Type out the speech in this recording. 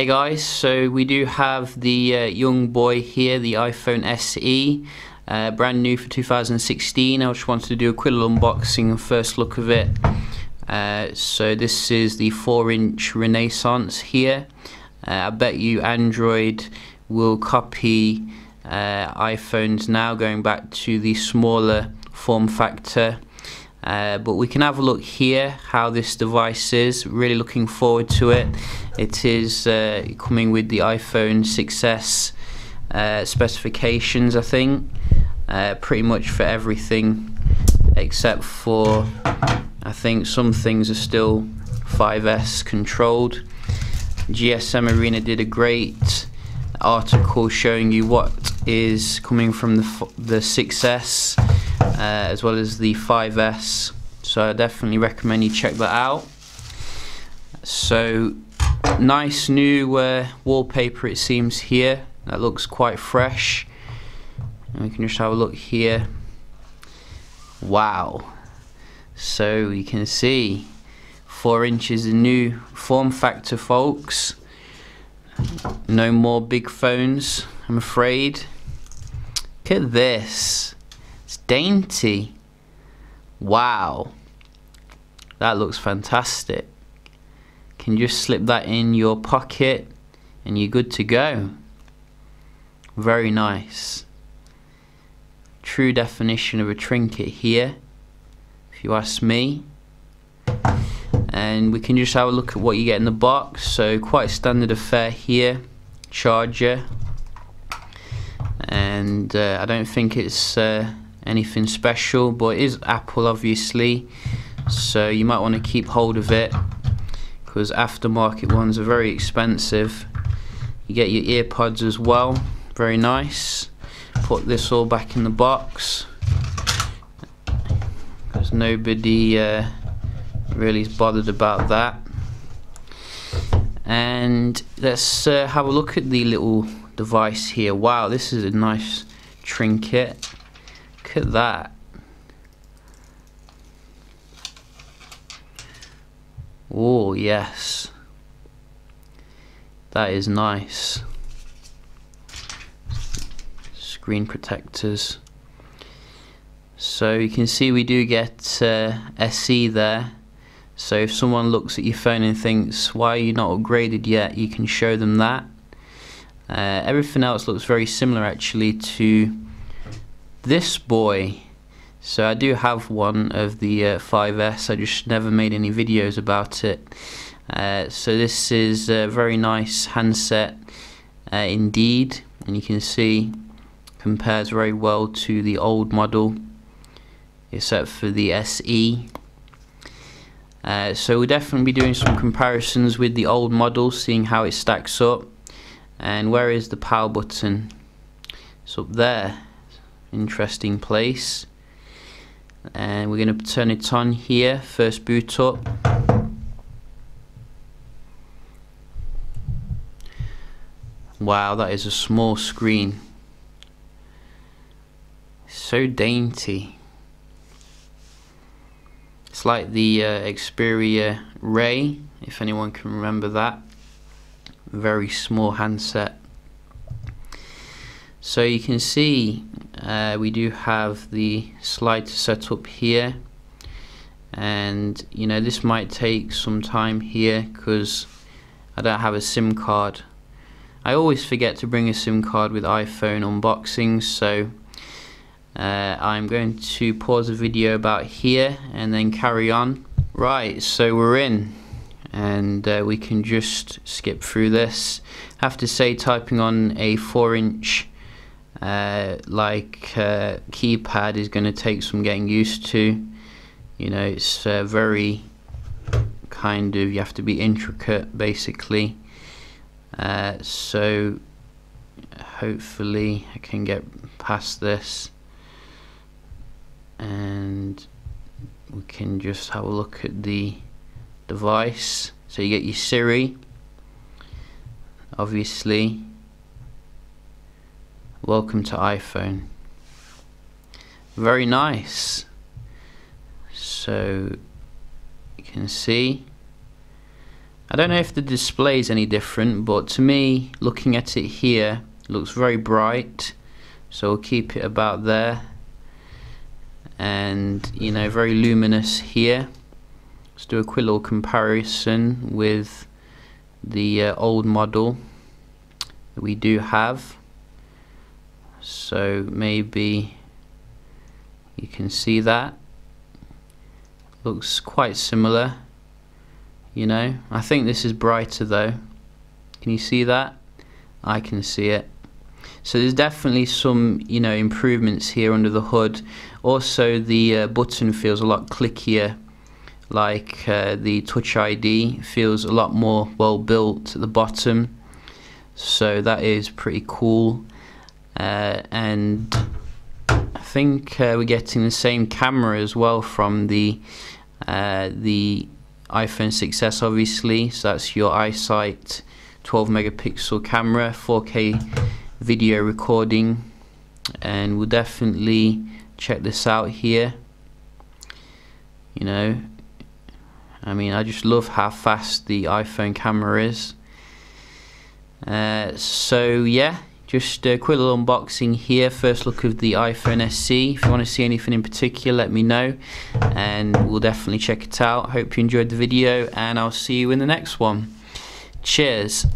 Hey guys, so we do have the uh, young boy here, the iPhone SE, uh, brand new for 2016. I just wanted to do a quick little unboxing and first look of it. Uh, so this is the 4 inch Renaissance here. Uh, I bet you Android will copy uh, iPhones now going back to the smaller form factor. Uh, but we can have a look here how this device is. Really looking forward to it. It is uh, coming with the iPhone 6s uh, specifications I think. Uh, pretty much for everything except for I think some things are still 5s controlled. GSM Arena did a great article showing you what is coming from the, the 6s uh, as well as the 5S so I definitely recommend you check that out. So nice new uh, wallpaper it seems here. That looks quite fresh. And we can just have a look here. Wow. So you can see 4 inches of new form factor folks. No more big phones I'm afraid. Look at this dainty. Wow. That looks fantastic. Can you just slip that in your pocket and you're good to go. Very nice. True definition of a trinket here, if you ask me. And we can just have a look at what you get in the box. So quite standard affair here. Charger. And uh, I don't think it's uh, anything special but it is Apple obviously so you might want to keep hold of it because aftermarket ones are very expensive. You get your earpods as well very nice. Put this all back in the box. Because nobody uh, really is bothered about that. And let's uh, have a look at the little device here. Wow this is a nice trinket Look at that. Oh, yes. That is nice. Screen protectors. So you can see we do get uh, SE there. So if someone looks at your phone and thinks, why are you not upgraded yet, you can show them that. Uh, everything else looks very similar actually to this boy. So I do have one of the uh, 5S I just never made any videos about it. Uh, so this is a very nice handset uh, indeed. And you can see compares very well to the old model except for the SE uh, so we'll definitely be doing some comparisons with the old model seeing how it stacks up. And where is the power button? It's up there interesting place. And we're going to turn it on here first boot up. Wow that is a small screen. So dainty. It's like the uh, Xperia Ray if anyone can remember that. Very small handset. So you can see uh, we do have the slide set up here. And you know this might take some time here because I don't have a SIM card. I always forget to bring a SIM card with iPhone unboxings so uh, I'm going to pause the video about here and then carry on. Right so we're in. And uh, we can just skip through this. I have to say typing on a 4 inch uh, like uh, keypad is going to take some getting used to. You know it's uh, very kind of you have to be intricate basically. Uh, so hopefully I can get past this. And we can just have a look at the device. So you get your Siri obviously welcome to iPhone. Very nice. So you can see. I don't know if the display is any different but to me looking at it here it looks very bright. So we'll keep it about there. And you know very luminous here. Let's do a quick little comparison with the uh, old model that we do have so maybe you can see that. Looks quite similar you know. I think this is brighter though. Can you see that? I can see it. So there's definitely some you know improvements here under the hood. Also the uh, button feels a lot clickier. Like uh, the touch ID feels a lot more well built at the bottom. So that is pretty cool uh, and I think uh, we're getting the same camera as well from the uh, the iPhone 6s obviously. So that's your iSight 12 megapixel camera 4k video recording. And we'll definitely check this out here. You know I mean I just love how fast the iPhone camera is. Uh, so yeah just a quick little unboxing here. First look of the iPhone SE if you want to see anything in particular let me know and we'll definitely check it out. Hope you enjoyed the video and I'll see you in the next one. Cheers